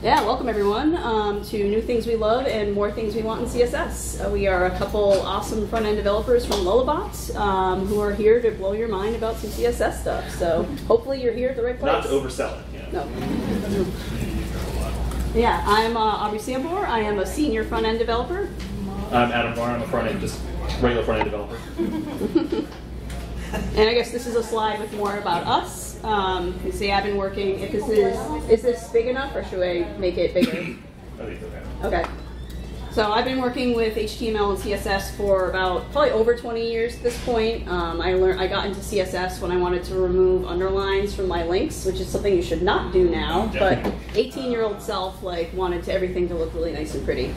Yeah, welcome everyone um, to New Things We Love and More Things We Want in CSS. Uh, we are a couple awesome front end developers from Lullabot um, who are here to blow your mind about some CSS stuff. So hopefully you're here at the right place. Not to oversell it. Know. No. Yeah, I'm uh, Aubrey Sambor. I am a senior front end developer. I'm Adam Varn. I'm a front end, just regular front end developer. And I guess this is a slide with more about us. Um, you see, I've been working. If this is is this big enough, or should I make it bigger? I think it's okay. Okay. So I've been working with HTML and CSS for about probably over 20 years at this point. Um, I learned I got into CSS when I wanted to remove underlines from my links, which is something you should not do now. But 18-year-old self like wanted to everything to look really nice and pretty.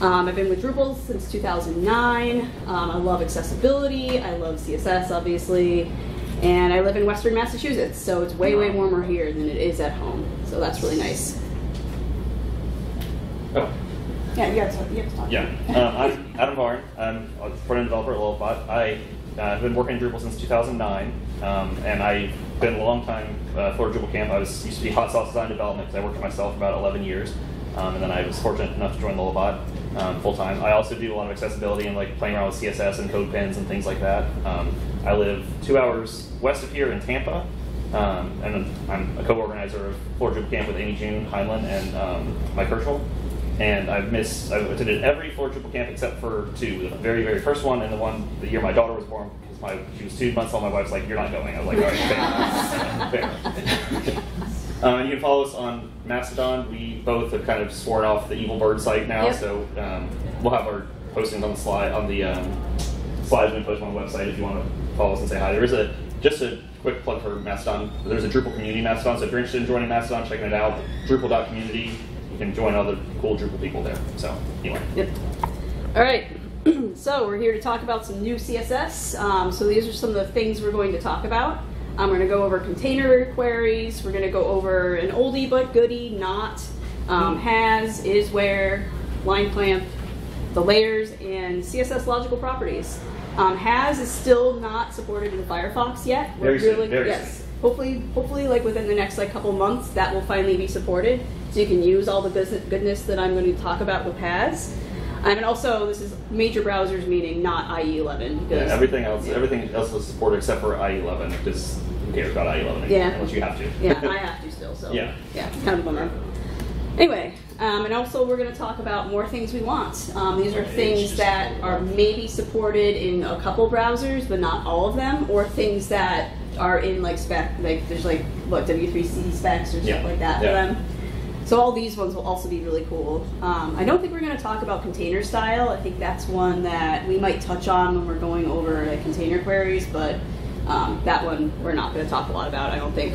Um, I've been with Drupal since 2009. Um, I love accessibility. I love CSS, obviously. And I live in Western Massachusetts, so it's way, way warmer here than it is at home. So that's really nice. Oh, Yeah, you have to, you have to talk. yeah. Um, I'm Adam Varn. I'm a front end developer at Lullabot. I uh, have been working in Drupal since 2009, um, and I've been a long time uh, Florida Drupal camp. I was used to be hot sauce design development because I worked for myself for about 11 years, um, and then I was fortunate enough to join Lullabot um, full time. I also do a lot of accessibility and like playing around with CSS and CodePens and things like that. Um, I live two hours west of here in Tampa, um, and I'm a co-organizer of Drupal camp with Amy June Hineline and um, Mike Herschel. And I've missed, I've attended every Drupal camp except for two. The very, very first one and the one the year my daughter was born because my she was two months old. My wife's like, "You're not going." I was like, "All right, fair." fair. Uh, you can follow us on Mastodon. We both have kind of sworn off the Evil Bird site now, Yep. so um, we'll have our postings on the slide on the um, slides we post on the website if you want to follow us and say hi. There is a just a quick plug for Mastodon. There's a Drupal community Mastodon, so if you're interested in joining Mastodon, checking it out, Drupal.community, you can join other cool Drupal people there. So anyway, Yep. All right. so we're here to talk about some new CSS. Um, so these are some of the things we're going to talk about. Um, we're going to go over container queries. We're going to go over an oldie but goodie, not, um, has, is, where, line clamp, the layers, and CSS logical properties. Um, has is still not supported in Firefox yet. Very soon, very yes. soon. Hopefully, hopefully, like within the next like couple months, that will finally be supported, so you can use all the goodness that I'm going to talk about with has. Um, and also, this is major browsers meaning not IE11 yeah, everything else everything else is supported except for IE11 because who cares about IE11 anymore, Yeah. unless you have to. yeah, I have to still. So Yeah. yeah, it's kind of a bummer. Anyway, um, and also we're going to talk about more things we want. Um, these are things that are maybe supported in a couple browsers, but not all of them, or things that are in like spec, like there's like what W3C specs or stuff Yeah. like that for them. So all these ones will also be really cool. Um, I don't think we're going to talk about container style. I think that's one that we might touch on when we're going over like container queries, but um, that one we're not going to talk a lot about. I don't think.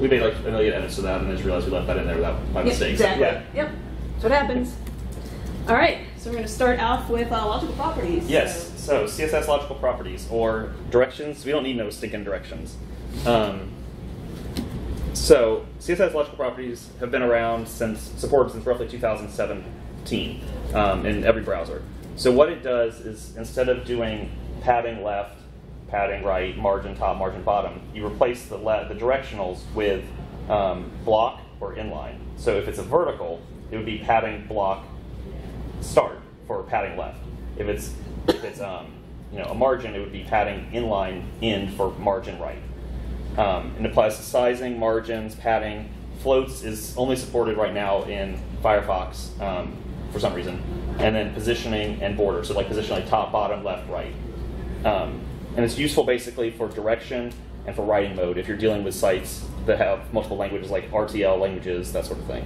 We made like a million edits to that and I just realized we left that in there without my Yep, mistake. exactly. Yeah. Yep. That's what happens. All right. So we're going to start off with uh, logical properties. Yes. So CSS logical properties or directions. We don't need no stinking directions. Um, so CSS logical properties have been around since supported since roughly 2017 um, in every browser. So what it does is instead of doing padding left, padding right, margin top, margin bottom, you replace the the directionals with um, block or inline. So if it's a vertical, it would be padding block start for padding left. If it's if it's um, you know a margin, it would be padding inline end for margin right. Um, and it applies to sizing, margins, padding. Floats is only supported right now in Firefox um, for some reason, and then positioning and border. So like position like top, bottom, left, right. Um, and it's useful basically for direction and for writing mode if you're dealing with sites that have multiple languages like RTL languages, that sort of thing.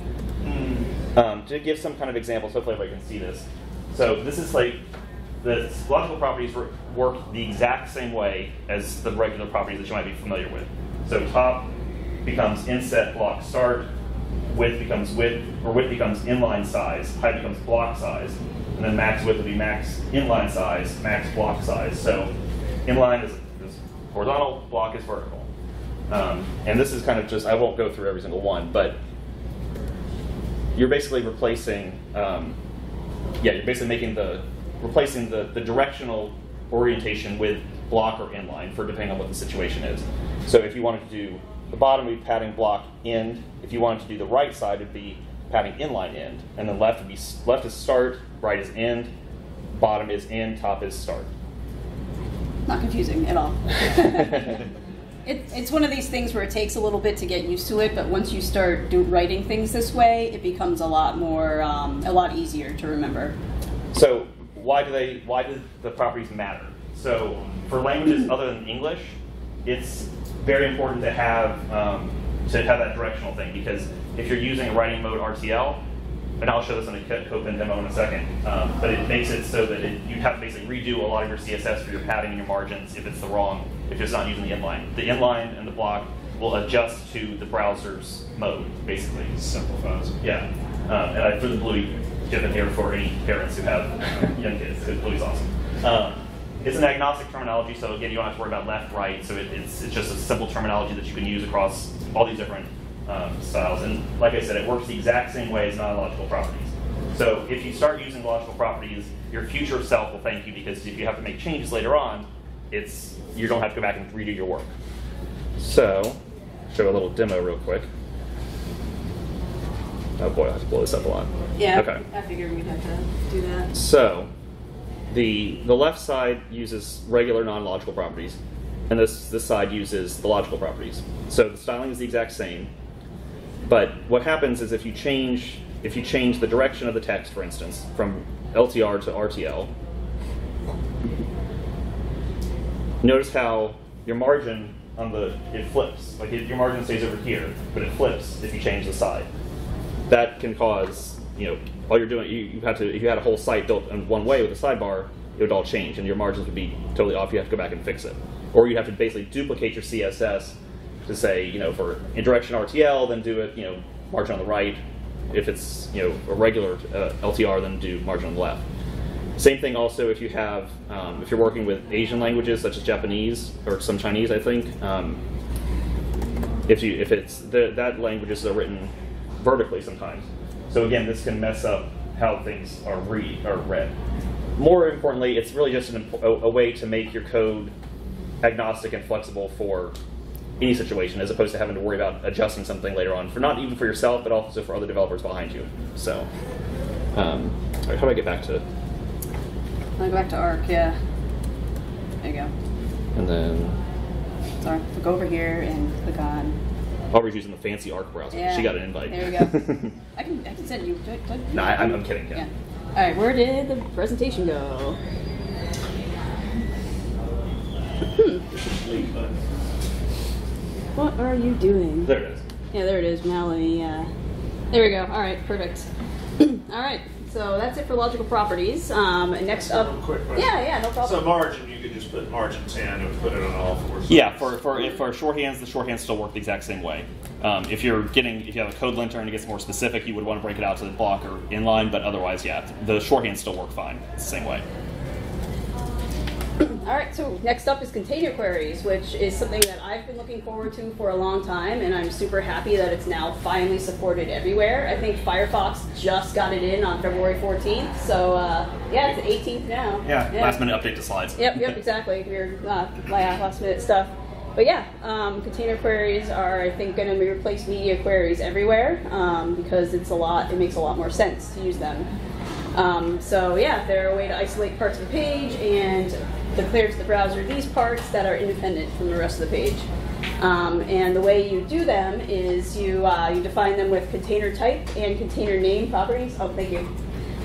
Um, to give some kind of examples, hopefully everybody can see this. So this is like the logical properties work the exact same way as the regular properties that you might be familiar with. So top becomes inset block start, width becomes width, or width becomes inline size, height becomes block size, and then max width will be max inline size, max block size. So inline is, is horizontal, block is vertical. Um, and this is kind of just, I won't go through every single one, but you're basically replacing, um, yeah, you're basically making the, replacing the, the directional orientation with block or inline for depending on what the situation is. So if you wanted to do the bottom, we'd be padding block end. If you wanted to do the right side, it'd be padding inline end, and then left would be left is start, right is end, bottom is end, top is start. Not confusing at all. It, it's one of these things where it takes a little bit to get used to it, but once you start do, writing things this way, it becomes a lot more, um, a lot easier to remember. So why do they? Why do the properties matter? So for languages other than English, it's very important to have um, to have that directional thing because if you're using a writing mode RTL, and I'll show this in a co- CodePen demo in a second, um, but it makes it so that it, you have to basically redo a lot of your CSS for your padding and your margins if it's the wrong, if it's not using the inline. The inline and the block will adjust to the browser's mode, basically. Simplifies. Yeah, um, and I threw the Bluey GIF in here for any parents who have young kids because Bluey's awesome. Um, it's an agnostic terminology, so again, you don't have to worry about left, right. So it, it's it's just a simple terminology that you can use across all these different um, styles. And like I said, it works the exact same way as non-logical properties. So if you start using logical properties, your future self will thank you because if you have to make changes later on, it's you don't have to go back and redo your work. So, show a little demo real quick. Oh boy, I have to blow this up a lot. Yeah. Okay. I figured we'd have to do that. So, the the left side uses regular non-logical properties, and this this side uses the logical properties. So the styling is the exact same, but what happens is if you change if you change the direction of the text, for instance, from LTR to RTL, notice how your margin on the it flips. Like it, your margin stays over here, but it flips if you change the side. That can cause you know all you're doing. You, you had to if you had a whole site built in one way with a sidebar, it would all change, and your margins would be totally off. You have to go back and fix it, or you have to basically duplicate your CSS to say you know for in direction RTL, then do it you know margin on the right. If it's you know a regular uh, LTR, then do margin on the left. Same thing also if you have um, if you're working with Asian languages such as Japanese or some Chinese, I think. Um, if you if it's the, that languages are written vertically sometimes. So again, this can mess up how things are read are read. More importantly, it's really just an, a, a way to make your code agnostic and flexible for any situation, as opposed to having to worry about adjusting something later on for not even for yourself, but also for other developers behind you. So, um, all right, how do I get back to? I'll go back to ARC, yeah. There you go. And then Sorry, click over here and click on. Aubrey's using the fancy Arc browser. Yeah. She got an invite. There we go. I can, I can send you. Do, do, no, I, I'm, I'm kidding. Yeah. Yeah. All right, where did the presentation go? Hmm. What are you doing? There it is. Yeah, there it is. Now let me. Uh, there we go. All right, perfect. All right, so that's it for logical properties. Um, next up. Quick. Yeah, yeah, no So margin, you could just put margin 10 and put it on all four sides. Yeah, for for if for shorthands, the shorthands still work the exact same way. Um, if you're getting if you have a code linter and it gets more specific, you would want to break it out to the block or inline. But otherwise, yeah, the shorthands still work fine. It's the same way. All right, so next up is container queries, which is something that I've been looking forward to for a long time, and I'm super happy that it's now finally supported everywhere. I think Firefox just got it in on February 14th, so uh, yeah, it's the 18th now. Yeah, last minute update to slides. Yep, yep, exactly. Your uh, my last minute stuff. But yeah, um, container queries are, I think, going to replace media queries everywhere um, because it's a lot. It makes a lot more sense to use them. Um, so yeah, they're a way to isolate parts of the page and declare to the browser these parts that are independent from the rest of the page. Um, and the way you do them is you uh, you define them with container type and container name properties. Oh, thank you.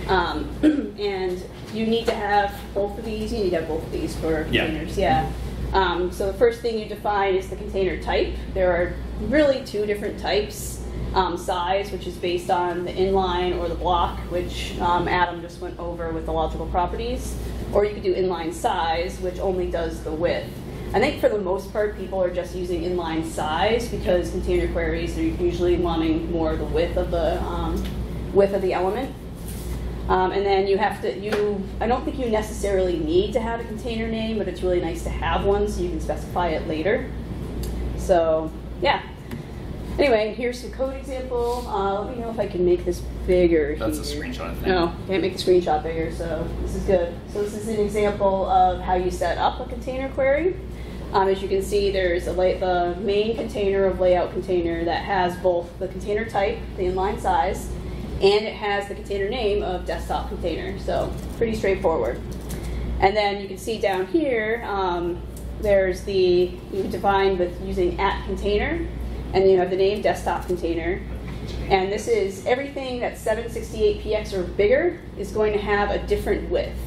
Um, and you need to have both of these. You need to have both of these for Yeah. containers. Yeah. Um, so the first thing you define is the container type. There are really two different types. Um, size, which is based on the inline or the block, which um, Adam just went over with the logical properties. Or you could do inline size, which only does the width. I think for the most part, people are just using inline size because container queries are usually wanting more the width of the um, width of the element. Um, and then you have to, you, I don't think you necessarily need to have a container name, but it's really nice to have one so you can specify it later. So, yeah. Anyway, here's some code example. Uh, let me know if I can make this bigger That's a screenshot, I. No, can't make the screenshot bigger, so this is good. So this is an example of how you set up a container query. Um, as you can see, there's a the main container of layout container that has both the container type, the inline size, and it has the container name of desktop container. So pretty straightforward. And then you can see down here, um, there's the, you can define with using at container, and you have the name desktop container. And this is everything that's 768px or bigger is going to have a different width.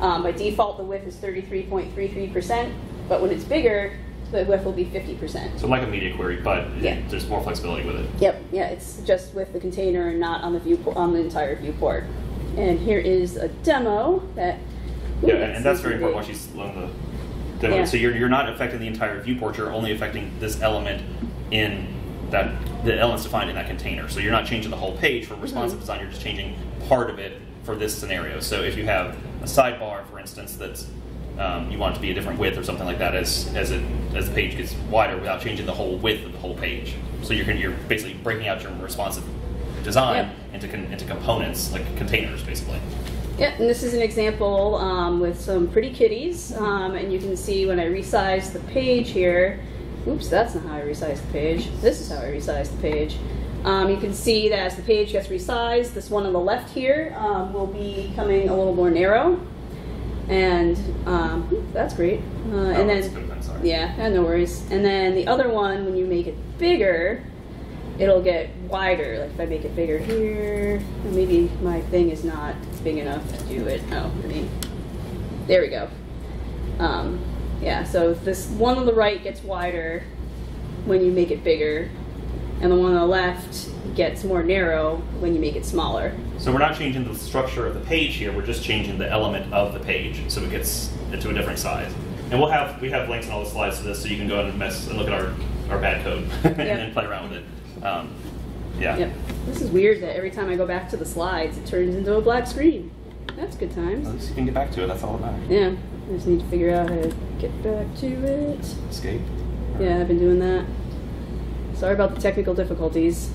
Um, by default, the width is 33.33%, but when it's bigger, the width will be 50%. So like a media query, but Yeah. there's more flexibility with it. Yep, yeah, it's just with the container and not on the view on the entire viewport. And here is a demo that. ooh, Yeah, and, and that's very important once you learn the demo. Yeah. So you're, you're not affecting the entire viewport, you're only affecting this element in that, the elements defined in that container. So you're not changing the whole page for responsive design, you're just changing part of it for this scenario. So if you have a sidebar, for instance, that's um, you want it to be a different width or something like that as, as, it, as the page gets wider without changing the whole width of the whole page. So you're, you're basically breaking out your responsive design Yep. into, con, into components, like containers, basically. Yeah, and this is an example um, with some pretty kitties, um, and you can see when I resize the page here. Oops, that's not how I resize the page. This is how I resize the page. Um, you can see that as the page gets resized, this one on the left here um, will be coming a little more narrow, and um, that's great. Uh, Oh, and then, good, then, sorry. yeah, yeah, no worries. And then the other one, when you make it bigger, it'll get wider. Like if I make it bigger here, maybe my thing is not big enough to do it. Oh, I mean, there we go. Yeah, so this one on the right gets wider when you make it bigger, and the one on the left gets more narrow when you make it smaller. So we're not changing the structure of the page here. We're just changing the element of the page, so it gets into a different size. And we'll have we have links in all the slides to this, so you can go and mess and look at our our bad code and then play around with it. Um, yeah. Yep. This is weird that every time I go back to the slides, it turns into a black screen. That's good times. At least you can get back to it. That's all that matters. Yeah, I just need to figure out how to get back to it. Escape. Yeah, I've been doing that. Sorry about the technical difficulties.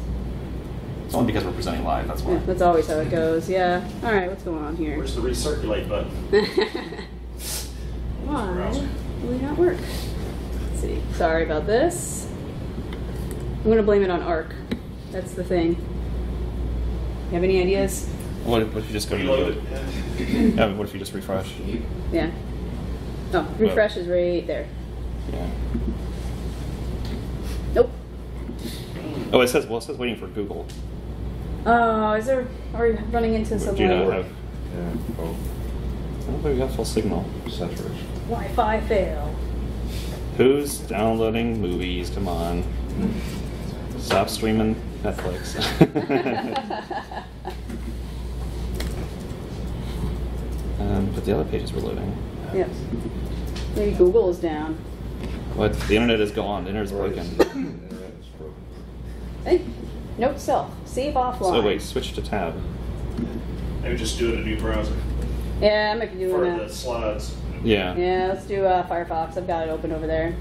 It's only because we're presenting live. That's why. Yeah, that's always how it goes. Yeah. All right, what's going on here? Where's the recirculate button? Why Browser. will it not work? Let's see. Sorry about this. I'm gonna blame it on Arc. That's the thing. You have any ideas? What, what if you just go to Reload the? it. Yeah. What if you just refresh? Yeah. Oh, refresh is right there. Yeah. Nope. Oh, it says well, it says waiting for Google. Oh, is there? Are we running into some Do you not like have? Yeah, oh, I don't think we got full signal. saturation. Wi-Fi fail? Who's downloading movies? Come on. Stop streaming Netflix. um, but the other pages were loading. Yep. Maybe Google is down. What? The internet is gone. The internet's broken. Internet is broken. Hey, note self. Save offline. So wait, switch to tab. Maybe just do it in a new browser Yeah, I might be doing for that. the slides. Yeah. Yeah, let's do uh, Firefox. I've got it open over there.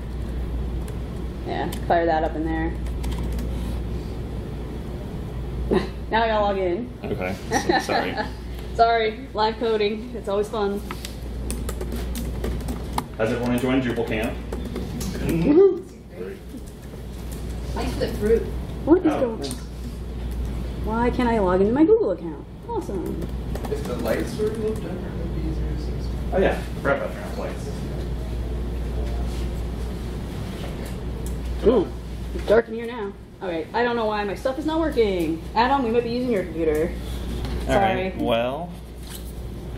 Yeah, fire that up in there. now I gotta log in. Okay. So- sorry. Sorry, live coding. It's always fun. How's everyone enjoying Drupal camp? Great. Thanks for the fruit. What is Oh, going on? Why can't I log into my Google account? Awesome. If the lights were a little dimmer, it'd be easier to see. Oh yeah. Forgot about turn lights. Ooh, it's dark in here now. Alright, I don't know why my stuff is not working. Adam, we might be using your computer. All Sorry. right. Well,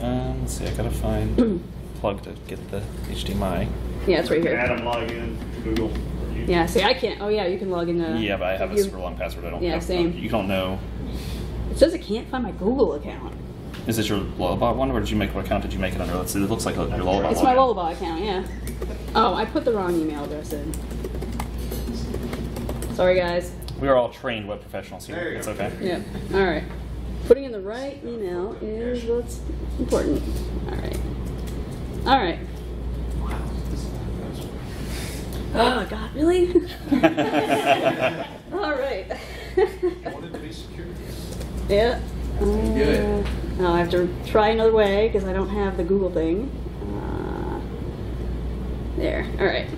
um, let's see. I gotta find plug to get the HDMI. Yeah, it's right here. Adam log in to Google. Yeah, see, I can't. Oh, yeah, you can log into. Yeah, but I have a you- super long password. I don't. Yeah, have- same. You don't know. It says it can't find my Google account. Is this your Lullabot one, or did you make what account did you make it under? Let's see. It looks like your Lullabot It's my Lullabot account, yeah. Oh, I put the wrong email address in. Sorry, guys. We are all trained web professionals here. It's go. okay. Yeah. All right. Putting in the right email is what's important. All right. All right. Oh my God, really? All right. I wanted to be secure. yeah. That's. Uh, Now I have to try another way because I don't have the Google thing. Uh, there. All right.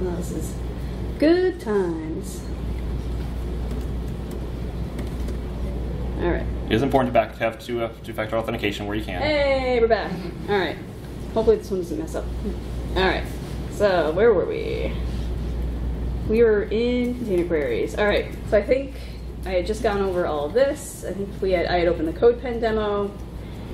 Well, this is good times. All right. It is important to back to have two uh, two-factor authentication where you can. Hey, we're back. All right. Hopefully this one doesn't mess up. All right. So where were we? We were in container queries. All right. So I think I had just gone over all of this. I think we had I had opened the CodePen demo,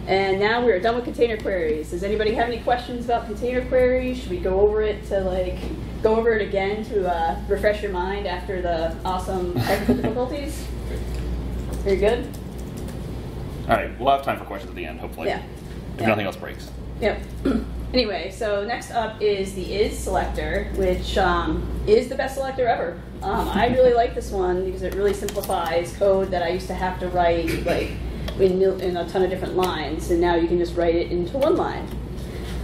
and now we're done with container queries. Does anybody have any questions about container queries? Should we go over it to like go over it again to uh, refresh your mind after the awesome technical difficulties? Very good. All right, we'll have time for questions at the end, hopefully. Yeah. If Yeah. nothing else breaks. Yep. anyway, so next up is the is selector, which um, is the best selector ever. Um, I really like this one because it really simplifies code that I used to have to write like in, mil- in a ton of different lines, and now you can just write it into one line.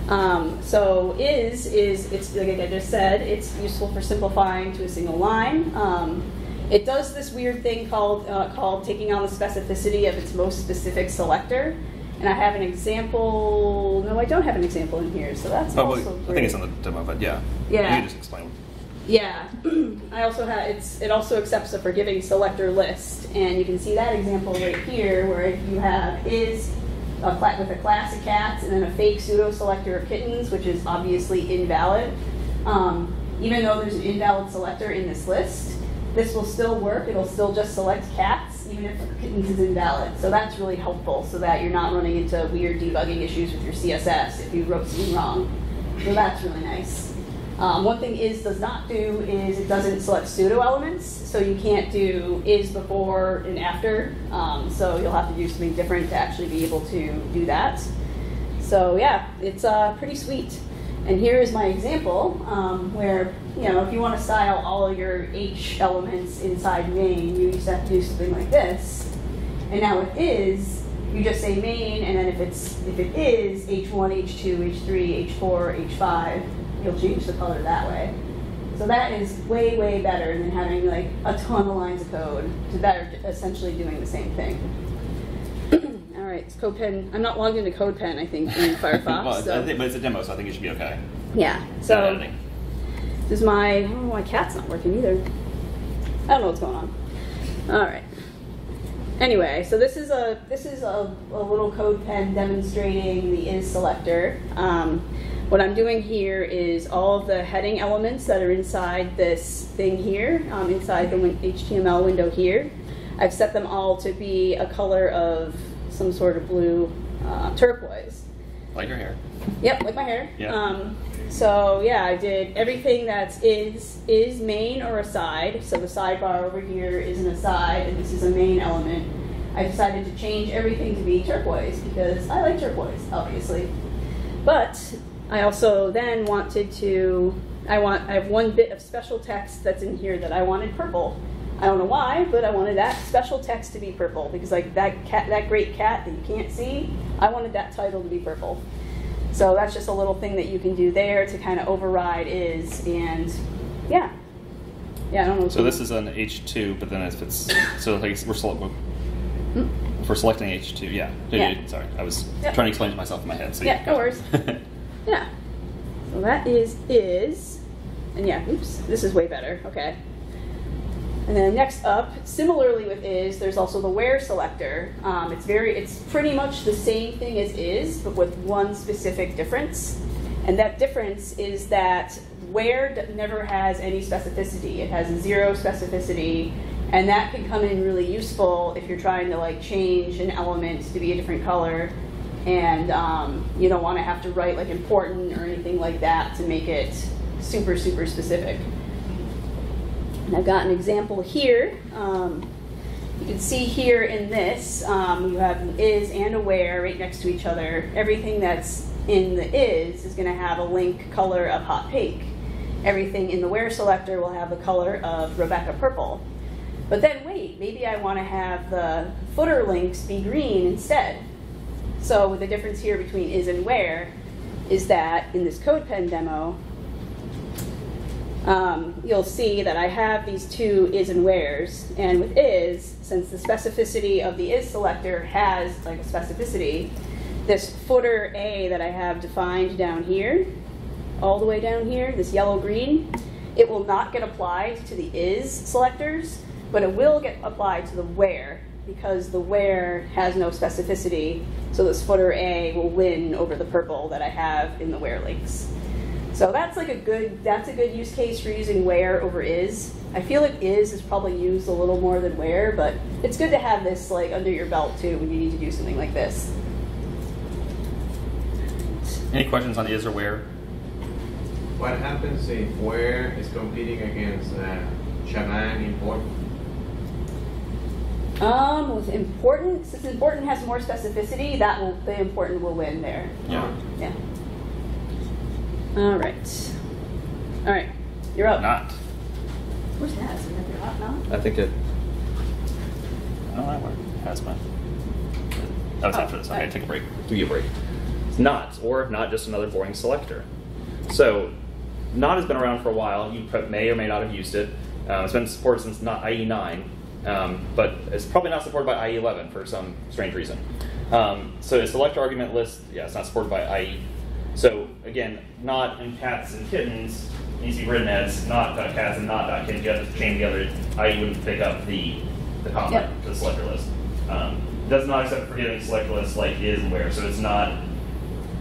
Um, so is is it's like I just said, it's useful for simplifying to a single line. Um, it does this weird thing called uh, called taking on the specificity of its most specific selector. And I have an example. No, I don't have an example in here, so that's Oh, also well, I think it's on the demo, but yeah. Yeah. You can just explain. Yeah, I also have it's it also accepts a forgiving selector list, and you can see that example right here, where you have is a cla- with a class of cats and then a fake pseudo selector of kittens, which is obviously invalid. Um, even though there's an invalid selector in this list, this will still work. It'll still just select cats, even if kittens is invalid. So that's really helpful, so that you're not running into weird debugging issues with your CSS if you wrote something wrong. So that's really nice. Um, one thing is does not do is it doesn't select pseudo elements, so you can't do is before and after. Um, so you'll have to do something different to actually be able to do that. So yeah, it's uh, pretty sweet. And here is my example um, where you know if you want to style all of your H elements inside main, you just have to do something like this. And now with is, you just say main, and then if it's if it is H1, H2, H3, H4, H5, you'll change the color that way. So that is way, way better than having like a ton of lines of code to better essentially doing the same thing. All right, it's CodePen. I'm not logged into CodePen, I think, in Firefox. well, so. I think, but it's a demo, so I think it should be okay. yeah. Not So editing. Is my. Know why cat's not working either. I don't know what's going on. All right. Anyway, so this is a this is a, a little CodePen demonstrating the is selector. Um, what I'm doing here is all the heading elements that are inside this thing here, um, inside the HTML window here. I've set them all to be a color of some sort of blue uh, turquoise. Like your hair. Yep, like my hair. Yeah. Um, so yeah, I did everything that's is is main or aside. So the sidebar over here is an aside, and this is a main element. I decided to change everything to be turquoise because I like turquoise, obviously. But I also then wanted to. I want. I have one bit of special text that's in here that I wanted purple. I don't know why, but I wanted that special text to be purple because like that cat, that great cat that you can't see, I wanted that title to be purple. So that's just a little thing that you can do there to kind of override is and yeah. Yeah, I don't know. So this is an H2, but then if it's so like we're sele- we're hmm? selecting H2, yeah. Yeah. Sorry, I was Yep. trying to explain it to myself in my head. So Yeah, no worries. Yeah. So that is is, and yeah, oops, this is way better. Okay. And then next up, similarly with is, there's also the where selector. Um, it's very, it's pretty much the same thing as is, but with one specific difference. And that difference is that where never has any specificity. It has zero specificity, and that can come in really useful if you're trying to like change an element to be a different color, and um, you don't want to have to write like important or anything like that to make it super super specific. And I've got an example here. Um, you can see here in this, um, you have is and a where right next to each other. Everything that's in the is is going to have a link color of hot pink. Everything in the where selector will have the color of Rebecca purple. But then wait, maybe I want to have the footer links be green instead. So the difference here between is and where is that in this CodePen demo, um, you'll see that I have these two is and wheres. And with is, since the specificity of the is selector has like a specificity, this footer A that I have defined down here, all the way down here, this yellow green, it will not get applied to the is selectors, but it will get applied to the where because the where has no specificity, so this footer A will win over the purple that I have in the where links. So that's like a good that's a good use case for using where over is. I feel like is is probably used a little more than where, but it's good to have this like under your belt too when you need to do something like this. Any questions on is or where? What happens if where is competing against uh, Shaman import? Um, with important, since important has more specificity, that will the important will win there. Yeah. Yeah. All right. All right. You're up. Not. Where's that? Is it up now? I think it. I don't know where has. That was Oh, after this. Okay, alright. take a break. Give you a break. It's not, or if not, just another boring selector. So, not has been around for a while. You may or may not have used it. Um, it's been supported since not IE9, um, but it's probably not supported by IE11 for some strange reason. Um, so, a select argument list, yeah, it's not supported by IE. So, again, not and cats and kittens be written as not dot cats and not dot kittens. You have to chain together. I wouldn't pick up the the comment Yep. to the selector list. Um, does not accept forgiving selector list like is and where, so it's not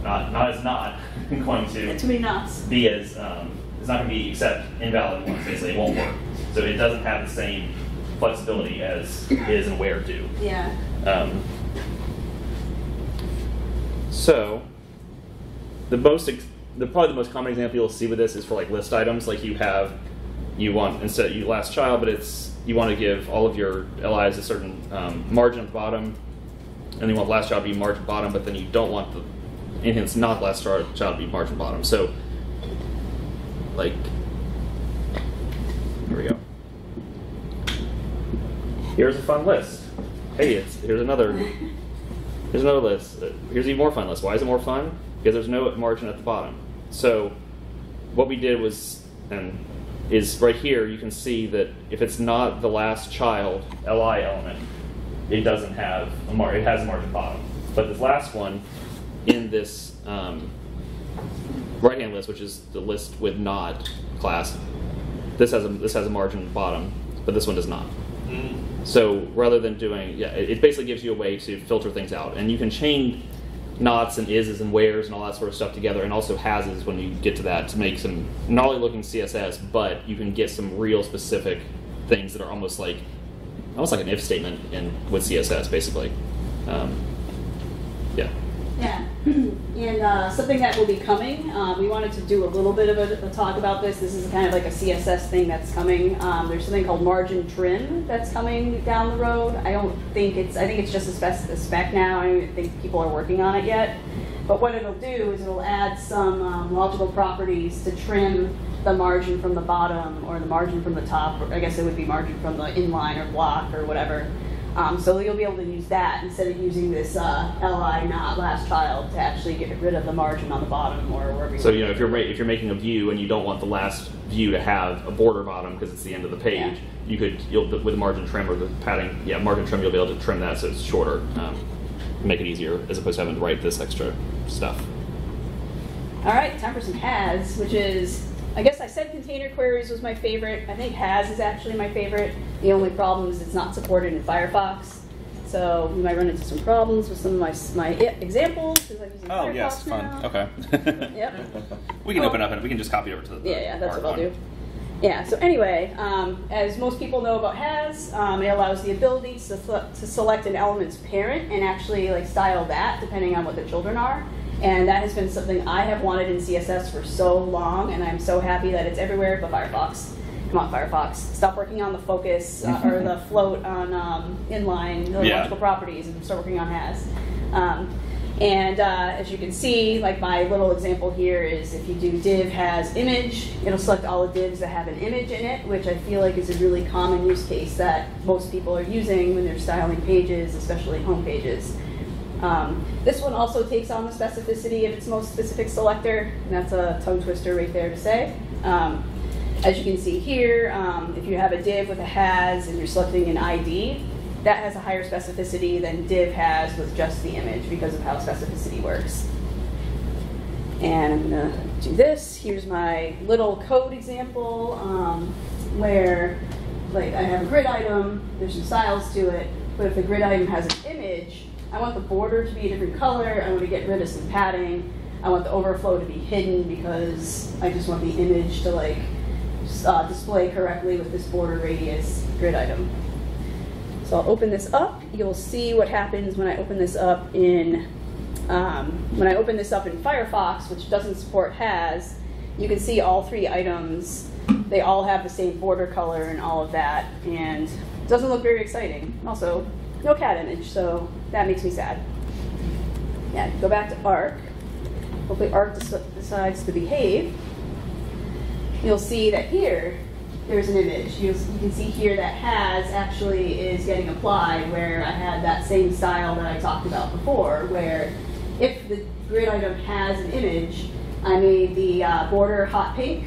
not not as not going to Too many knots. be as um, it's not going to be except invalid ones. Basically, it won't work. So it doesn't have the same flexibility as is and where do. Yeah. Um, so, the most, the probably the most common example you'll see with this is for like list items. Like you have, you want instead you last child, but it's you want to give all of your LIs a certain um, margin at the bottom, and you want last child to be margin bottom, but then you don't want the anything that's not last child to be margin bottom. So, like, here we go. Here's a fun list. Hey, it's here's another here's another list. Here's even more fun list. Why is it more fun? Because there's no margin at the bottom. So what we did was and is right here you can see that if it's not the last child li element, it doesn't have a mar- it has a margin bottom. But this last one in this um, right hand list, which is the list with not class, this has a this has a margin bottom, but this one does not. So rather than doing, yeah, it, it basically gives you a way to filter things out, and you can chain knots and ises and wheres and all that sort of stuff together, and also hases when you get to that to make some gnarly looking CSS, but you can get some real specific things that are almost like almost like an if statement in with CSS, basically. Um, yeah. Yeah, and uh, something that will be coming. Um, we wanted to do a little bit of a, a talk about this. This is kind of like a CSS thing that's coming. Um, there's something called margin trim that's coming down the road. I don't think it's. I think it's just a spec, a spec now. I don't think people are working on it yet. But what it'll do is it'll add some um, logical properties to trim the margin from the bottom or the margin from the top. Or I guess it would be margin from the inline or block or whatever. Um, so you'll be able to use that instead of using this uh, li not last child to actually get rid of the margin on the bottom or wherever. So want you know if you're if you're making a view and you don't want the last view to have a border bottom because it's the end of the page, Yeah. you could you'll with the margin trim or the padding, yeah, margin trim, you'll be able to trim that so it's shorter, um, make it easier as opposed to having to write this extra stuff. All right, time for some has, which is, I guess I said container queries was my favorite. I think has is actually my favorite. The only problem is it's not supported in Firefox. So you might run into some problems with some of my, my examples Oh Firefox yes, fun. now. Okay. Yep. We can open up and we can just copy over to the. Yeah, yeah, that's what I'll one. do. Yeah, so anyway, um, as most people know about has, um, it allows the ability to, to select an element's parent and actually like style that depending on what the children are. And that has been something I have wanted in CSS for so long, and I'm so happy that it's everywhere but Firefox. Come on, Firefox. Stop working on the focus uh, or the float on um, inline, the Yeah. logical properties, and start working on has. Um, and uh, as you can see, like my little example here is if you do div has image, it'll select all the divs that have an image in it, which I feel like is a really common use case that most people are using when they're styling pages, especially home pages. Um, this one also takes on the specificity of its most specific selector, and that's a tongue twister right there to say. Um, as you can see here, um, if you have a div with a has and you're selecting an ID, that has a higher specificity than div has with just the image because of how specificity works. And I'm gonna do this. Here's my little code example um, where like I have a grid item, there's some styles to it, But if the grid item has an image, I want the border to be a different color. I want to get rid of some padding. I want the overflow to be hidden because I just want the image to like uh, display correctly with this border radius grid item. So I'll open this up. You'll see what happens when I open this up in um, when I open this up in Firefox, which doesn't support has. You can see all three items. They all have the same border color and all of that, and it doesn't look very exciting. Also, no cat image, so that makes me sad. Yeah, go back to Arc. Hopefully, Arc des- decides to behave. You'll see that here there's an image. You, you can see here that has actually is getting applied where I had that same style that I talked about before, where if the grid item has an image, I made the uh, border hot pink.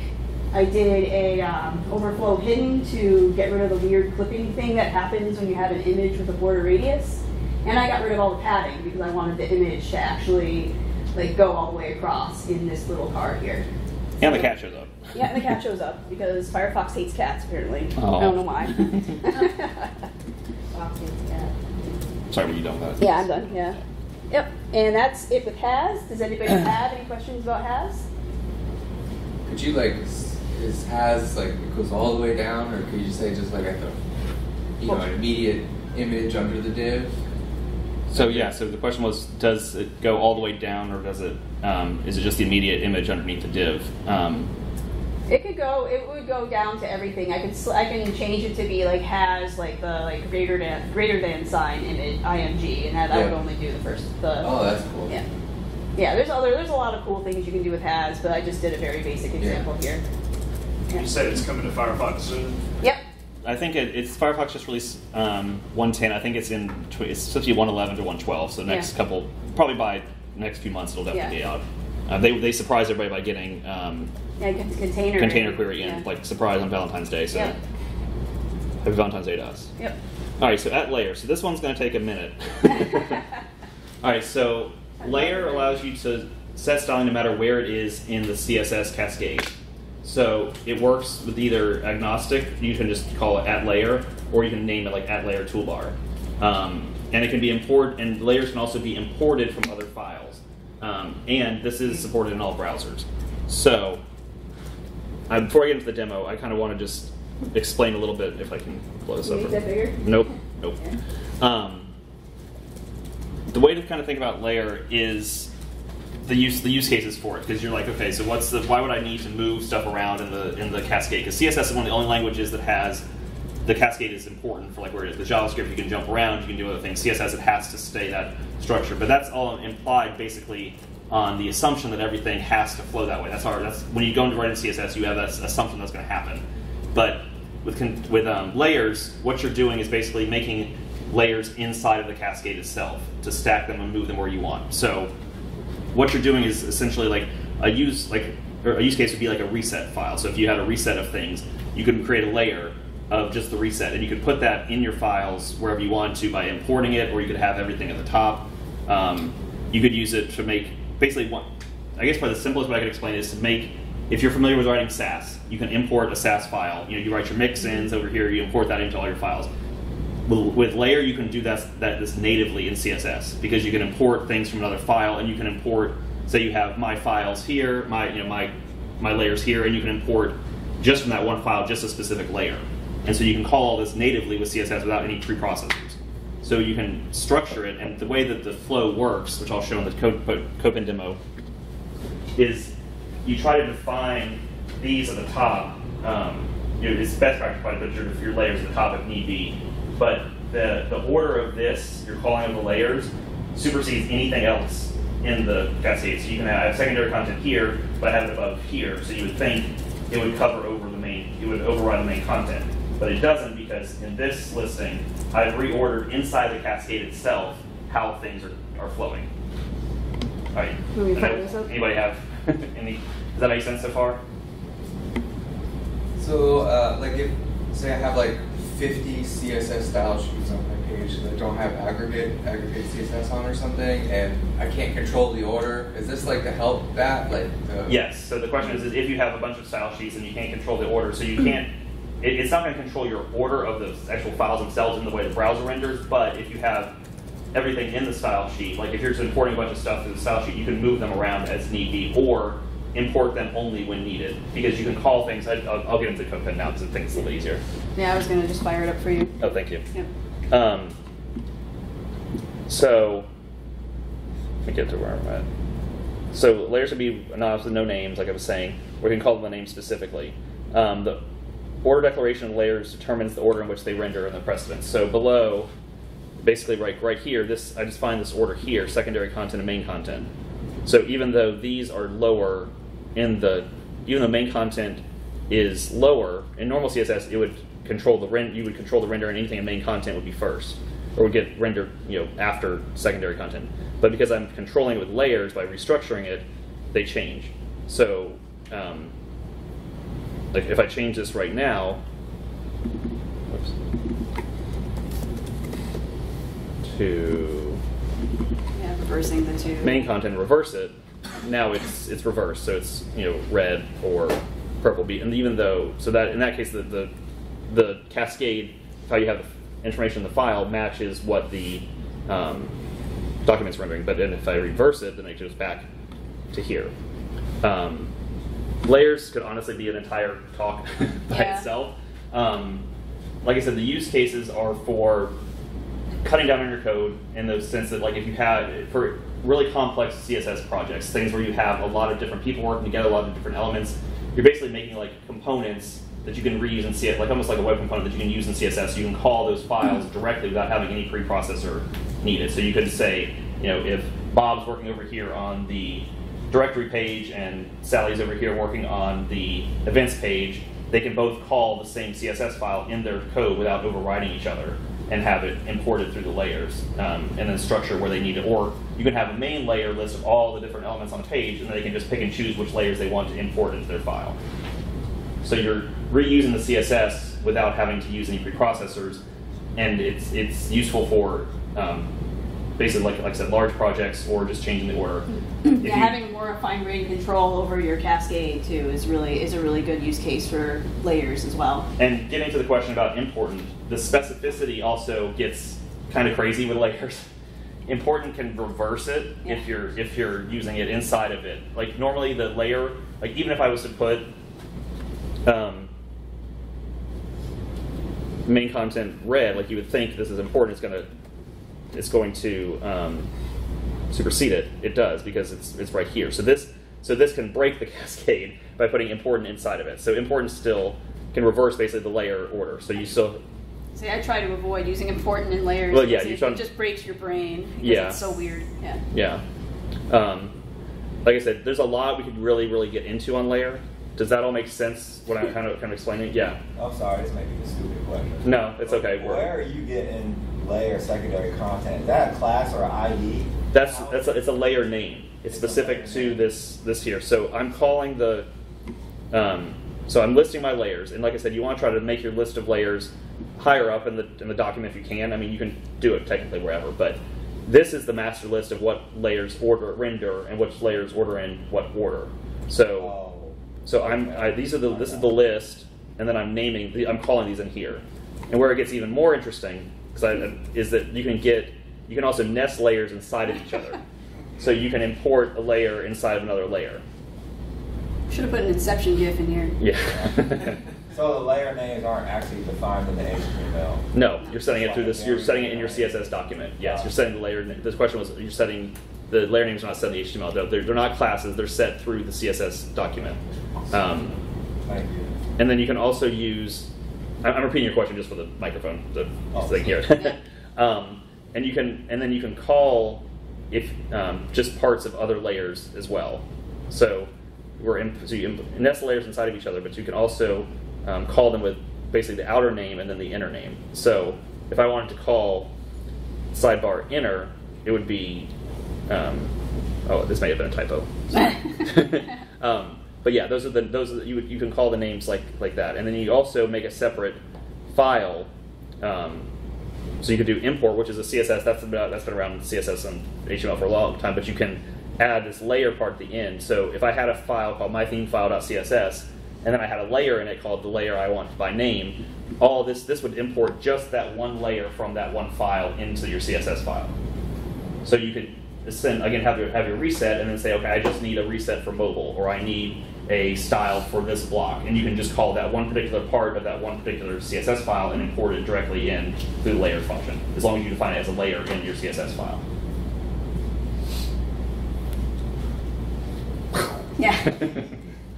I did a um, overflow hidden to get rid of the weird clipping thing that happens when you have an image with a border radius. And I got rid of all the padding because I wanted the image to actually like go all the way across in this little card here. And the cat shows up. Yeah, and the cat shows up because Firefox hates cats apparently. Oh. I don't know why. Foxy's cat. Sorry, were you done with that? yeah, I'm done. Yeah. Yep. And that's it with Has. Does anybody have any questions about Has? Could you like, s- is has like it goes all the way down, or could you say just like at the, you know, an immediate image under the div? So yeah, so the question was, does it go all the way down, or does it um, is it just the immediate image underneath the div? Um, It could go. It would go down to everything. I can. sl- I can change it to be like has like the like greater than greater than sign image img, and that I would only do the first the. Oh, that's cool. Yeah. Yeah. There's other. There's a lot of cool things you can do with has, but I just did a very basic example here. You said it's coming to Firefox soon. Yep. I think it, it's Firefox just released um, 110. I think it's in tw- it's supposed to be 111 to 112. So next Yeah. couple, probably by next few months, it'll definitely Yeah. be out. Uh, they they surprised everybody by getting um, Yeah. Get the container. container in. query in Yeah. like surprise on Valentine's Day. So Yep. happy Valentine's Day to us. Yep. All right, so at layer. So this one's going to take a minute. All right, so layer allows you to set styling no matter where it is in the CSS cascade. So it works with either agnostic, you can just call it at layer, or you can name it like at layer toolbar. Um, and it can be import, and layers can also be imported from other files. Um, and this is supported in all browsers. So uh, before I get into the demo, I kind of want to just explain a little bit if I can blow this Can up. you make that bigger? Nope, nope. Um, the way to kind of think about layer is the use the use cases for it because you're like okay so what's the why would I need to move stuff around in the in the cascade? Because CSS is one of the only languages that has the cascade is important for like where it is the JavaScript you can jump around you can do other things. CSS it has to stay that structure but that's all implied basically on the assumption that everything has to flow that way. That's our that's when you go into writing CSS you have that assumption that's going to happen. But with with um, layers, what you're doing is basically making layers inside of the cascade itself to stack them and move them where you want. So what you're doing is essentially like a use like a use case would be like a reset file. So if you had a reset of things, you could create a layer of just the reset, and you could put that in your files wherever you want to by importing it, or you could have everything at the top. Um, you could use it to make basically one. I guess probably the simplest way I could explain is to make. If you're familiar with writing Sass, you can import a Sass file. You know, you write your mixins over here, you import that into all your files with layer you can do that that this natively in css because you can import things from another file and you can import say you have my files here my you know my my layers here and you can import just from that one file just a specific layer and so you can call all this natively with css without any preprocessors so you can structure it and the way that the flow works which i'll show in the code demo is you try to define these at the top. Um, you know, it's best practice to put your, your layers at the top if need be. But the, the order of this, your calling of the layers, supersedes anything else in the cascade. So you can have secondary content here, but have it above here. So you would think it would cover over the main, it would override the main content. But it doesn't because in this listing, I've reordered inside the cascade itself how things are, are flowing. All right. Let me I know- follow this up. Anybody have any? Does that make sense so far? So, uh, like, if say I have like 50 CSS style sheets on my page that don't have aggregate aggregate CSS on or something, and I can't control the order, is this like to help that? Like, the, Yes. So the question is, is if you have a bunch of style sheets and you can't control the order, so you can't it, it's not going to control your order of the actual files themselves in the way the browser renders. But if you have everything in the style sheet, like if you're just importing a bunch of stuff to the style sheet, you can move them around as need be, or import them only when needed because you can call things. I, I'll, I'll get into CodePen now because I think it's a little easier. Yeah, I was gonna just fire it up for you. Oh, thank you. Yep. Um, so, let me get to where I'm at. So layers would be anonymous with no names, like I was saying, you can call them the name specifically. Um, the order declaration of layers determines the order in which they render in the precedence. So below, basically right right here, this I just find this order here, secondary content and main content. So even though these are lower in the, even though main content is lower in normal CSS, it would control the rend, you would control the render, and anything in main content would be first, or would get rendered, you know, after secondary content. But because I'm controlling it with layers by restructuring it, they change. So, um, like if I change this right now, whoops, to Yeah, reversing the two. main content, reverse it. Now it's it's reversed, so it's you know red or purple. Be and even though so that in that case the the, the cascade how you have the information in the file matches what the um, document's rendering. But then if I reverse it, then it goes back to here. Um, layers could honestly be an entire talk by Yeah. itself. Um, like I said, the use cases are for cutting down on your code in the sense that like if you have for really complex css projects things where you have a lot of different people working together a lot of different elements you're basically making like components that you can reuse in CSS, like almost like a web component that you can use in CSS. so You can call those files directly without having any preprocessor needed. So you can say, you know, if Bob's working over here on the directory page and Sally's over here working on the events page, they can both call the same CSS file in their code without overriding each other and have it imported through the layers um, and then structure where they need it. Or you can have a main layer list of all the different elements on a page and they can just pick and choose which layers they want to import into their file. So you're reusing the CSS without having to use any preprocessors, and it's it's useful for um, basically like like I said, large projects or just changing the order. Yeah, you- having more fine grained control over your cascade too is really is a really good use case for layers as well. And getting to the question about important, the specificity also gets kind of crazy with layers. Important can reverse it if you're if you're using it inside of it. Like normally the layer, like even if I was to put um, main content red, like you would think this is important, it's gonna it's going to um, supersede it. It does because it's it's right here. So this so this can break the cascade by putting important inside of it. So important still can reverse basically the layer order. So you still See, I try to avoid using important in layers. Well, yeah, you it, try- it just breaks your brain. Yeah. it's so weird. Yeah. yeah. Um, like I said, there's a lot we could really really get into on layer. Does that all make sense? What I'm kind of kind of explaining? Yeah. I'm sorry, this may be a stupid question. No, it's okay. We're- Where are you getting layer secondary content? Is that a class or ID? That's that's a, it's a layer name. It's specific to this this here. So I'm calling the um, so I'm listing my layers, and like I said, you want to try to make your list of layers higher up in the in the document if you can. I mean, you can do it technically wherever, but this is the master list of what layers order render and which layers order in what order. So Oh, so I'm I, these are the this is the list, and then I'm naming the, I'm calling these in here. And where it gets even more interesting because is that you can get you can also nest layers inside of each other. So you can import a layer inside of another layer. Should have put an Inception GIF in here. Yeah. so the layer names aren't actually defined in the HTML. no, you're setting it through this. You're setting it in your CSS document. Yes, you're setting the layer. na- This question was you're setting the layer names are not set in the HTML. They're, they're, they're not classes. They're set through the CSS document. Um, Thank you. And then you can also use. I'm I'm repeating your question just for the microphone, so Oh. so they can hear it. um, and you can, and then you can call if um, just parts of other layers as well. So we're in, so you nest layers inside of each other, but you can also um, call them with basically the outer name and then the inner name. So if I wanted to call sidebar inner, it would be. Um, oh, this may have been a typo. um, but yeah, those are the those are the, you you can call the names like like that, and then you also make a separate file. Um, so you could do import, which is a CSS. That's about that's been around CSS and HTML for a long time. But you can add this layer part at the end. So if I had a file called mythemefile.css, and then I had a layer in it called the layer I want by name, all this this would import just that one layer from that one file into your CSS file. So you could send again have your have your reset and then say, okay, I just need a reset for mobile, or I need a style for this block, and you can just call that one particular part of that one particular CSS file and import it directly in through the layer function, as long as you define it as a layer in your CSS file. Yeah.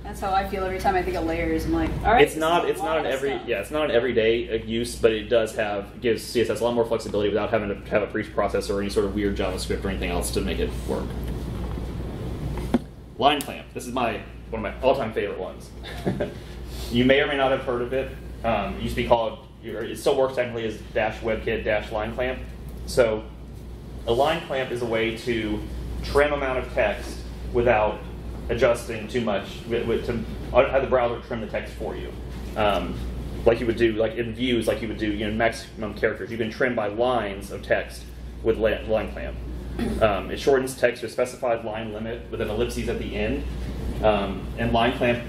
That's how I feel every time I think of layers. I'm like, all right. it's not it's not an every stuff. yeah it's not an everyday uh, use, but it does have gives CSS a lot more flexibility without having to have a preprocessor or any sort of weird JavaScript or anything else to make it work. Line clamp. This is my one of my all-time favorite ones. you may or may not have heard of it. Um, it used to be called. It still works technically as dash WebKit dash line clamp. So a line clamp is a way to trim amount of text without adjusting too much, to have the browser trim the text for you. Um, like you would do, like in views, like you would do, you know, maximum characters. You can trim by lines of text with line clamp. Um, it shortens text to a specified line limit with an ellipses at the end. Um, and line clamp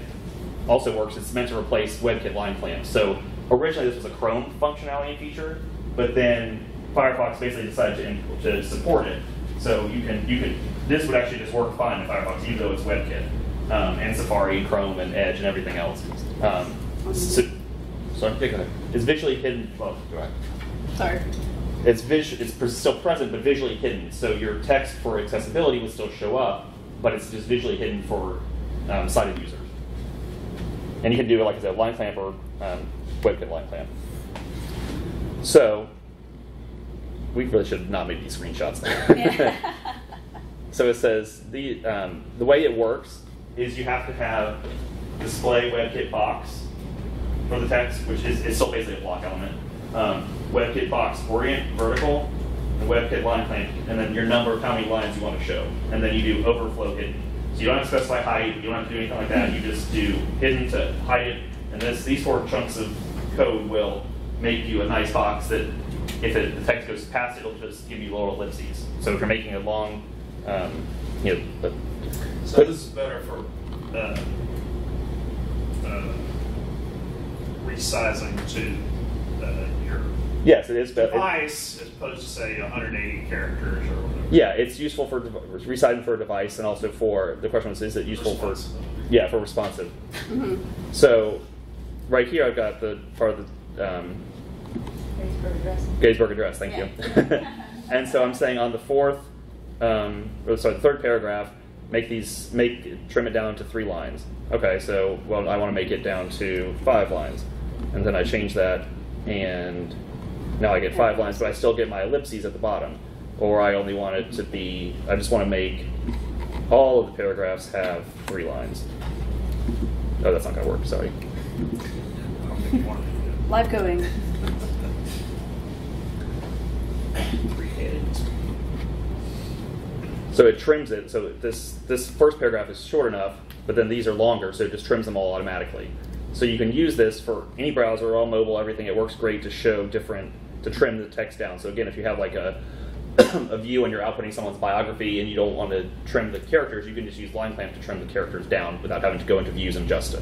also works. It's meant to replace WebKit line clamp. So originally this was a Chrome functionality and feature, but then Firefox basically decided to, to support it. So you can you can this would actually just work fine in Firefox, even though it's WebKit um, and Safari, Chrome, and Edge, and everything else. Um, so, so go ahead. It's visually hidden. Well, go ahead. Sorry. It's vis- it's pres- still present, but visually hidden. So your text for accessibility would still show up, but it's just visually hidden for um, sighted users. And you can do it like I said, line clamp or um, WebKit line clamp. So we really should have not made these screenshots. Yeah. so it says the um, the way it works is you have to have display WebKit box for the text, which is, is still basically a block element. Um, WebKit box orient vertical, and WebKit line clamp, and then your number of how many lines you want to show, and then you do overflow hidden. So you don't have to specify height, you don't have to do anything like that. You just do hidden to hide it, and this these four chunks of code will make you a nice box that if it, the text goes past it, it'll just give you little ellipses. So if you're making a long, um, you know, but- So this is better for uh, uh, resizing to uh, your yes, it is. But it- device as opposed to say 180 characters or whatever. Yeah, it's useful for dev- resizing for a device, and also for the question was, is it useful for? Responsive. Yeah, for responsive. So, right here, I've got the part of the um, Gettysburg Address. Gettysburg Address. Thank you. and so I'm saying on the fourth, um, or sorry, the third paragraph, make these make trim it down to three lines. Okay, so well, I want to make it down to five lines, and then I change that, and now I get five lines, but I still get my ellipses at the bottom. Or I only want it to be, I just want to make all of the paragraphs have three lines. Oh, that's not going to work. Sorry. I don't think you want to do that. Live coding. Heads. So it trims it. So this this first paragraph is short enough, but then these are longer, so it just trims them all automatically. So you can use this for any browser, all mobile, everything. It works great to show different to trim the text down. So again, if you have like a a view and you're outputting someone's biography and you don't want to trim the characters, you can just use line clamp to trim the characters down without having to go into views and adjust it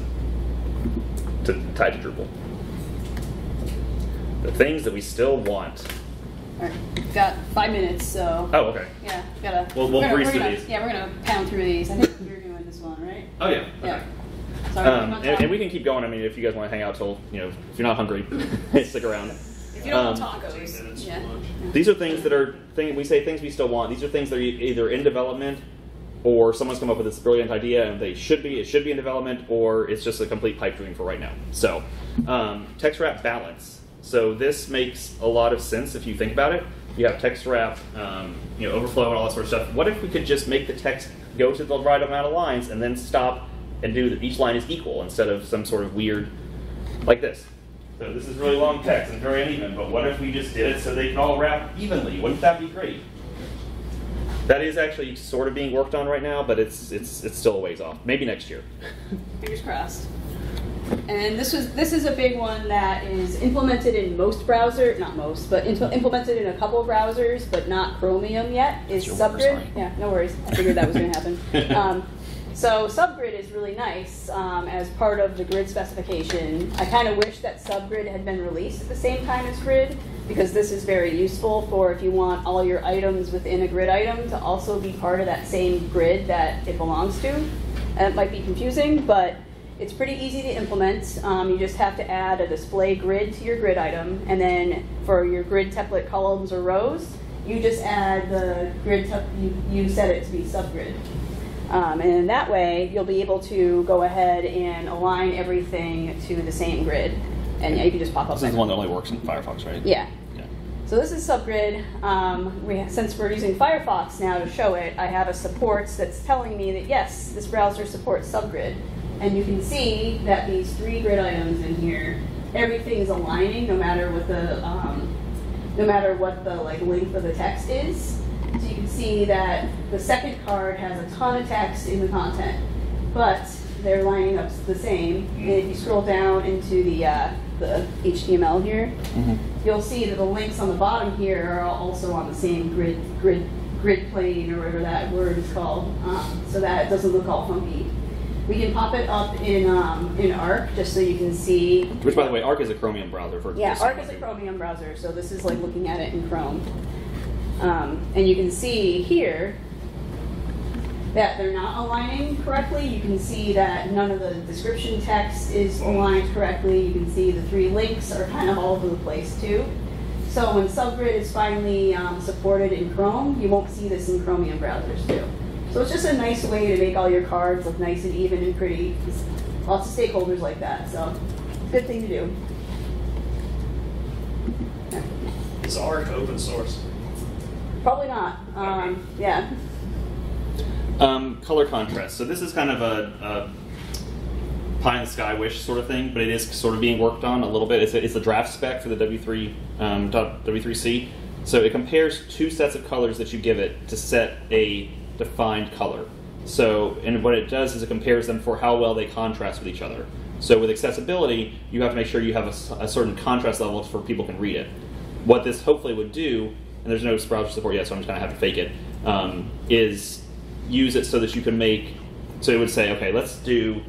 to tie to Drupal. The things that we still want. All right. We've got five minutes, so. Oh, okay. Yeah, gotta. We'll- we'll breeze through these. Yeah, we're gonna pound through these. I think you're doing this one, right? Oh yeah. Yeah. Sorry. Um, and, and we can keep going. I mean, if you guys want to hang out till you know, if you're not hungry, stick around. If you don't um, want tacos. Yeah. These are things that are thing we say things we still want. These are things that are either in development, or someone's come up with this brilliant idea and they should be. It should be in development, or it's just a complete pipe dream for right now. So, um, text wrap balance. So this makes a lot of sense if you think about it. You have text wrap, um, you know, overflow and all that sort of stuff. What if we could just make the text go to the right amount of lines and then stop and do that each line is equal instead of some sort of weird like this. So this is really long text and very uneven, but what if we just did it so they can all wrap evenly? Wouldn't that be great? That is actually sort of being worked on right now, but it's it's it's still a ways off. Maybe next year. Fingers crossed. And this was this is a big one that is implemented in most browser, not most, but impl- implemented in a couple of browsers, but not Chromium yet. Is Subgrid? Yeah, no worries. I figured that was going to happen. Um, So subgrid is really nice um, as part of the grid specification. I kind of wish that subgrid had been released at the same time as grid because this is very useful for if you want all your items within a grid item to also be part of that same grid that it belongs to. And it might be confusing, but it's pretty easy to implement. Um, you just have to add a display grid to your grid item, and then for your grid template columns or rows, you just add the grid, you, you set it to be subgrid. Um, and in that way, you'll be able to go ahead and align everything to the same grid, and you can just pop up. This is the one that only works in Firefox, right? Yeah. Yeah. So this is subgrid. Um, we, since we're using Firefox now to show it, I have a supports that's telling me that yes, this browser supports subgrid. And you can see that these three grid items in here, everything is aligning no matter what the um, no matter what the like length of the text is. So you can see that the second card has a ton of text in the content, but they're lining up the same. And if you scroll down into the uh, the HTML here, you'll see that the links on the bottom here are also on the same grid grid grid plane or whatever that word is called, um, so that it doesn't look all funky. We can pop it up in um, in Arc just so you can see. Which, by the way, Arc is a Chromium browser for Yeah, Arc is a Chromium browser, so this is like looking at it in Chrome. Um, and you can see here that they're not aligning correctly. You can see that none of the description text is aligned correctly. You can see the three links are kind of all over the place too. So when Subgrid is finally um, supported in Chrome, you won't see this in Chromium browsers too. So it's just a nice way to make all your cards look nice and even and pretty. Lots of stakeholders like that, so good thing to do. Is ARC open source? Probably not. Um, yeah. Um, color contrast. So this is kind of a, a pie in the sky wish sort of thing, but it is sort of being worked on a little bit. It's a, it's a draft spec for the W3 um, W3C. So it compares two sets of colors that you give it to set a defined color. So and what it does is it compares them for how well they contrast with each other. So with accessibility, you have to make sure you have a certain contrast level for people can read it. What this hopefully would do, and there's no browser support yet, so I'm just gonna have to fake it, um, is use it so that you can make. So it would say, okay, let's do.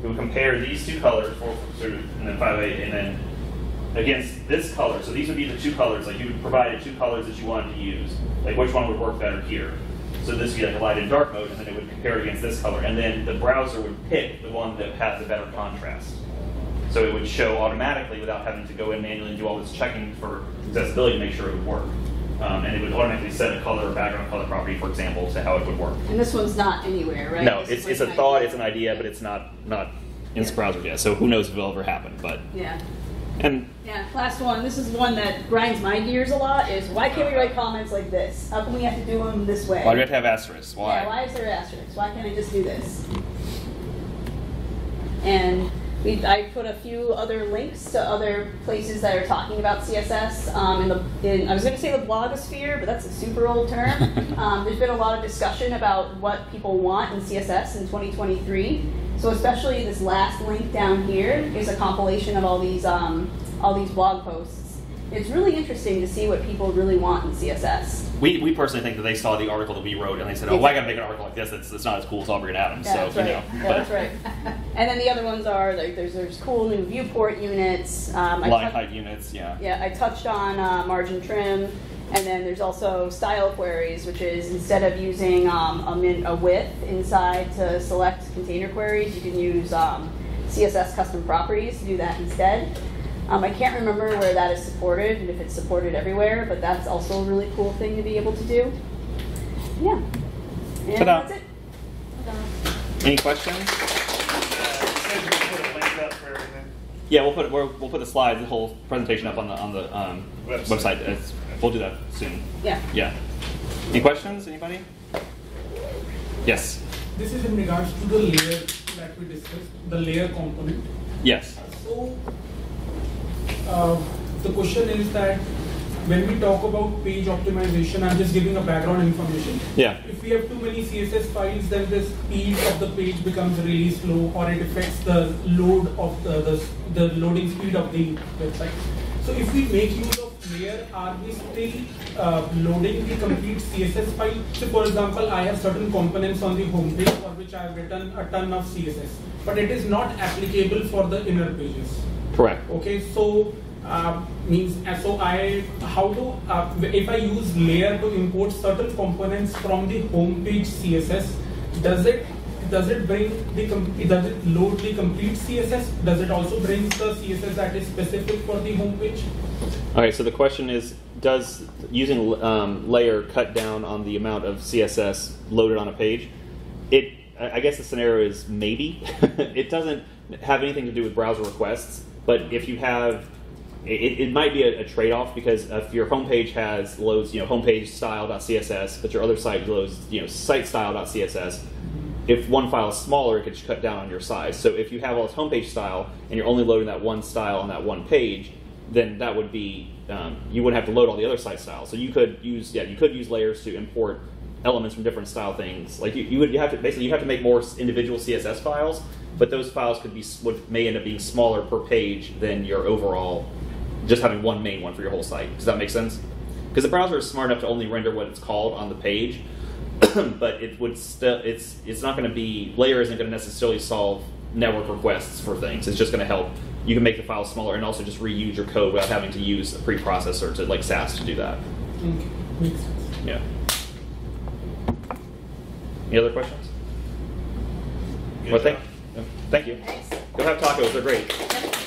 We would compare these two colors, four two, and then five eight, and then against this color. So these would be the two colors. Like you would provide two colors that you wanted to use. Like which one would work better here. So this would be like a light and dark mode, and then it would compare against this color, and then the browser would pick the one that has the better contrast. So it would show automatically without having to go in manually and do all this checking for accessibility to make sure it would work. Um, and it would automatically set a color or background color property, for example, to how it would work. And this one's not anywhere, right? No, This it's, it's a thought, idea. it's an idea, but it's not not in Yeah. browser yet. So who knows if it'll ever happen? But Yeah. and Yeah. Last one. This is one that grinds my gears a lot. Is why can't we write comments like this? How come we have to do them this way? why do we have to have asterisks? Why? Yeah. Why is there asterisks? Why can't I just do this? And we, I put a few other links to other places that are talking about CSS. Um, in the, in, I was going to say the blogosphere, but that's a super old term. um, there's been a lot of discussion about what people want in CSS in 2023. So especially this last link down here is a compilation of all these um, all these blog posts. It's really interesting to see what people really want in CSS. We, we personally think that they saw the article that we wrote and they said, oh, well, I got to make an article like this. It's, it's not as cool as Aubrey and Adams. Yeah, so, that's you right. know. Yeah, that's right. And then the other ones are like there's there's cool new viewport units. Um, Line height units, yeah. Yeah, I touched on uh, margin trim, and then there's also style queries, which is instead of using um, a, min- a width inside to select container queries, you can use um, CSS custom properties to do that instead. Um, I can't remember where that is supported and if it's supported everywhere, but that's also a really cool thing to be able to do. Yeah. And Ta-da. that's it. Any questions? Uh, you said you could put a link up for everything. Yeah, we'll put we'll, we'll put the slides, the whole presentation up on the on the um, Website. website. It's- we'll do that soon. Yeah. Yeah. Any questions? Anybody? Yes. This is in regards to the layer that we discussed, the layer component. Yes. So, uh, the question is that when we talk about page optimization, I'm just giving a background information. Yeah. If we have too many CSS files, then the speed of the page becomes really slow, or it affects the load of the, the, the loading speed of the website. So if we make use of layer are we still uh, loading the complete CSS file? So for example, I have certain components on the home page for which I have written a ton of CSS, but it is not applicable for the inner pages. Correct. Okay, so uh, means so I how to uh, if I use layer to import certain components from the home page CSS, does it does it bring the does it load the complete CSS? Does it also bring the CSS that is specific for the home page? Okay, so the question is, does using um, layer cut down on the amount of CSS loaded on a page? It, I guess the scenario is maybe. it doesn't have anything to do with browser requests, but if you have, it, it might be a, a trade-off because if your homepage has loads, you know, homepage style.css, but your other site loads, you know, site style.css. If one file is smaller, it could cut down on your size. So if you have all this homepage style and you're only loading that one style on that one page, then that would be um, you wouldn't have to load all the other site styles. So you could use yeah you could use layers to import elements from different style things. Like you, you would you have to basically you have to make more individual CSS files, but those files could be would may end up being smaller per page than your overall just having one main one for your whole site. Does that make sense? Because the browser is smart enough to only render what it's called on the page, but it would still it's it's not going to be layer isn't going to necessarily solve network requests for things. It's just going to help. You can make the file smaller and also just reuse your code without having to use a preprocessor to like Sass to do that. Okay, makes sense. Yeah. Any other questions? Good well, thank. Thank you. Thanks. Go have tacos. They're great.